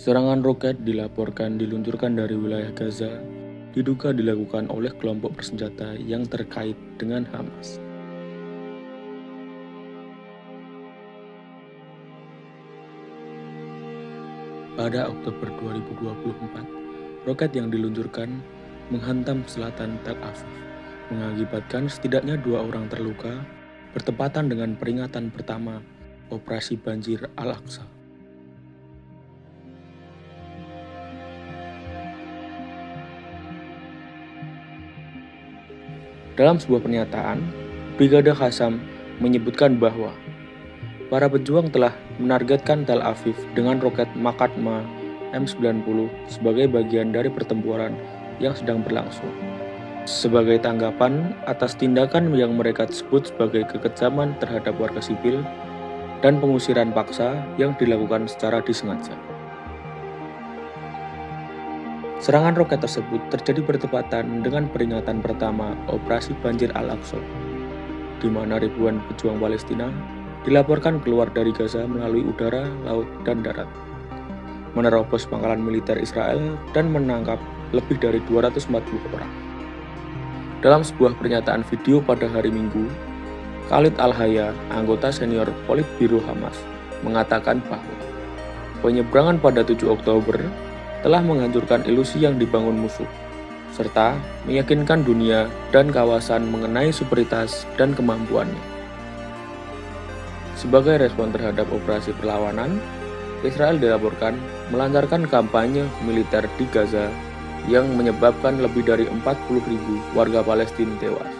Serangan roket dilaporkan diluncurkan dari wilayah Gaza, diduga dilakukan oleh kelompok bersenjata yang terkait dengan Hamas. Pada Oktober 2024, roket yang diluncurkan menghantam selatan Tel Aviv, mengakibatkan setidaknya dua orang terluka bertepatan dengan peringatan pertama Operasi Banjir Al-Aqsa. Dalam sebuah pernyataan, Brigade Hassam menyebutkan bahwa para pejuang telah menargetkan Tel Aviv dengan roket Makatma M90 sebagai bagian dari pertempuran yang sedang berlangsung. Sebagai tanggapan atas tindakan yang mereka sebut sebagai kekejaman terhadap warga sipil dan pengusiran paksa yang dilakukan secara disengaja. Serangan roket tersebut terjadi bertepatan dengan peringatan pertama Operasi Banjir Al-Aqsa, di mana ribuan pejuang Palestina dilaporkan keluar dari Gaza melalui udara, laut, dan darat, menerobos pangkalan militer Israel dan menangkap lebih dari 240 orang. Dalam sebuah pernyataan video pada hari Minggu, Khalid Al-Haya, anggota senior Politbiro Hamas, mengatakan bahwa penyeberangan pada 7 Oktober telah menghancurkan ilusi yang dibangun musuh, serta meyakinkan dunia dan kawasan mengenai superitas dan kemampuannya. Sebagai respon terhadap operasi perlawanan, Israel dilaporkan melancarkan kampanye militer di Gaza yang menyebabkan lebih dari 40.000 warga Palestina tewas.